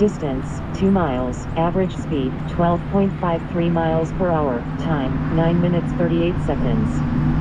Distance 2 miles. Average speed 12.53 miles per hour. Time 9 minutes 38 seconds.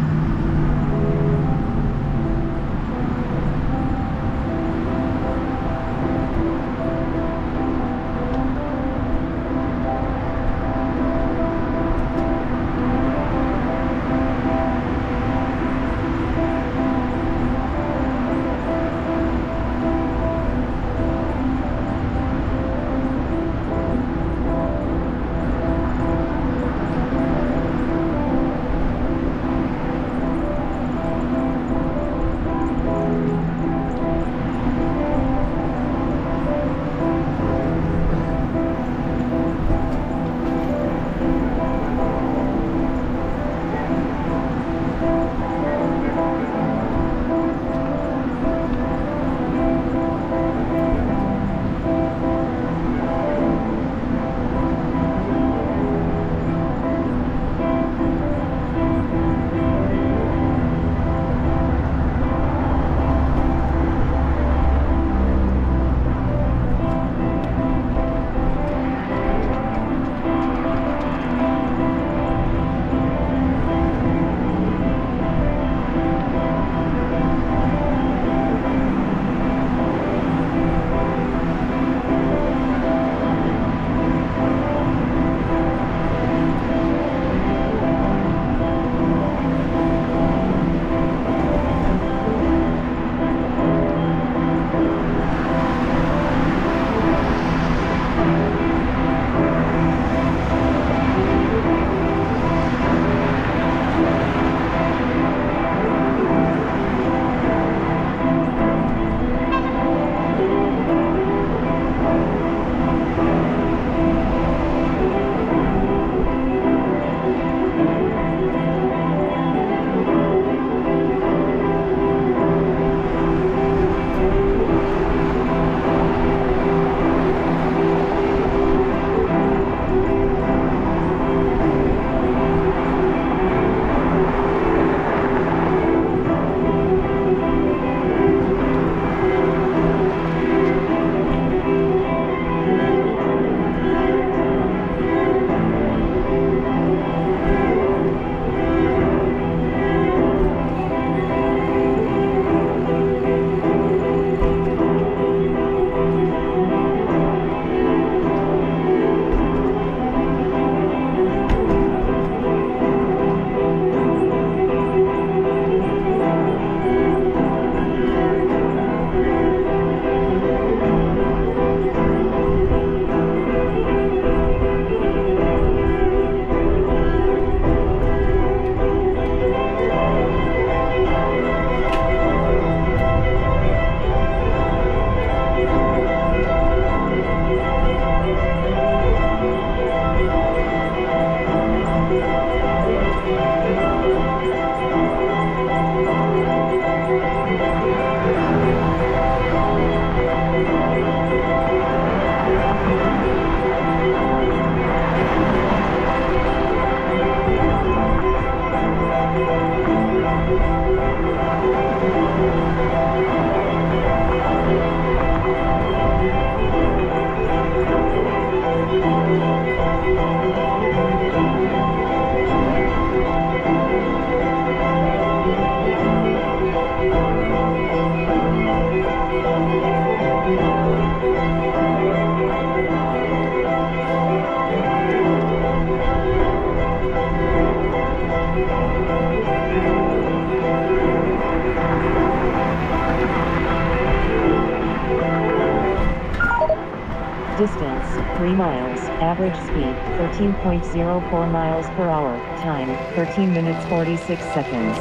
Distance 3 miles. Average speed 13.04 miles per hour. Time 13 minutes 46 seconds.